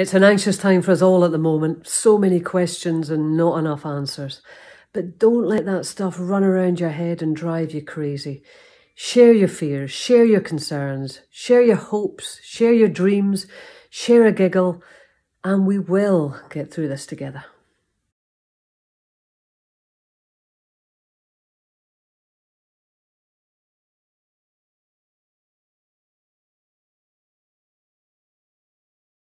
It's an anxious time for us all at the moment. So many questions and not enough answers. But don't let that stuff run around your head and drive you crazy. Share your fears, share your concerns, share your hopes, share your dreams, share a giggle, and we will get through this together.